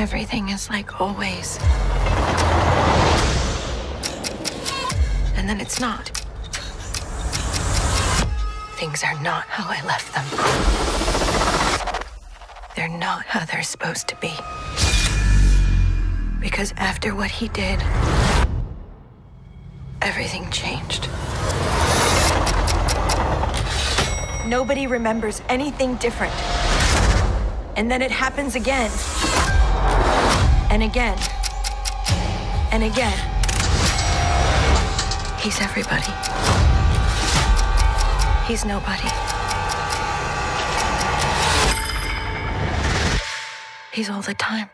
Everything is like always. And then it's not. Things are not how I left them. They're not how they're supposed to be. Because after what he did, everything changed. Nobody remembers anything different. And then it happens again. And again. And again. He's everybody. He's nobody. He's all the time.